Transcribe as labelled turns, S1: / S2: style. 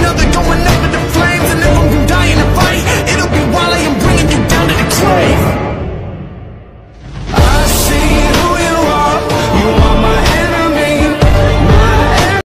S1: another going